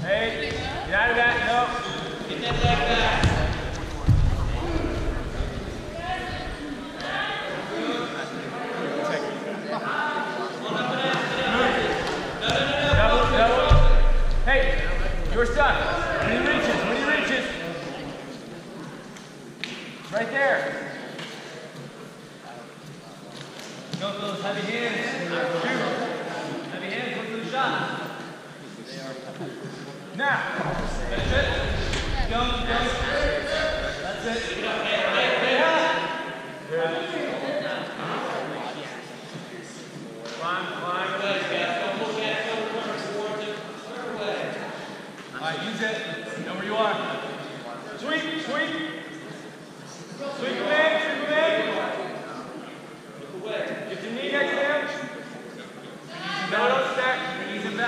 Hey, get out of that. No. Get that back back. Double, double. Hey, your son. When he reaches, when he reaches. Right there. Go those heavy hands. Heavy hands, look for the shot. Now. That's it. Go, go. That's it. All right, use it. Know where you are. Sweep, sweep. Sweep the leg, sweep the leg. Get your knee next to him. No, don't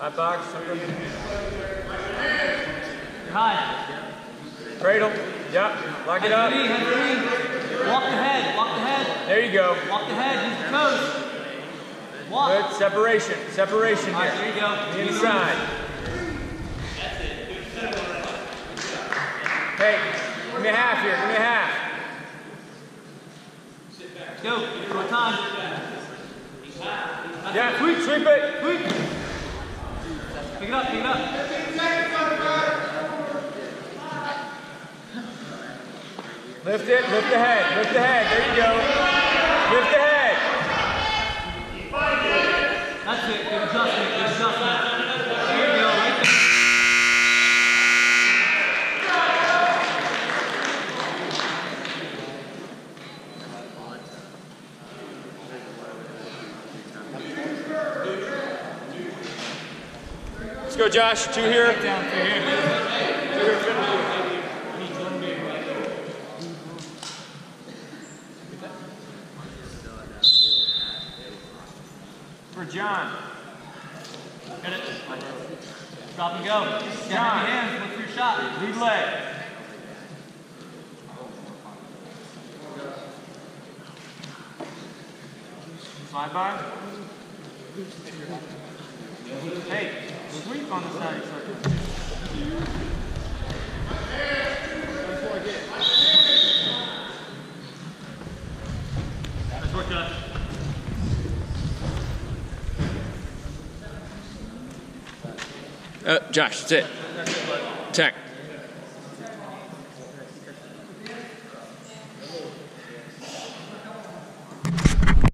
High box. High. Cradle. Yep. Lock it up. head to knee. Walk the head, walk the head. There you go. Walk the head, use your toes. Walk. Good. Separation. Separation All right, here. there you go. The inside. Hey, give me a half here. Give me a half. Go. Short time. Yeah, sweep, sweep it. Quick. Pick it up, pick it up. Lift it. Lift the head. Lift the head. There you go. Lift the head. That's it. Good adjustment, good adjustment. Let's go, Josh. Two here. For John. Get it. Drop and go. Heavy hands. Look your shot. Lead leg. Slide by. Hey, sweep on the side circle. Nice work, Josh. Uh, Josh, that's it. Tech.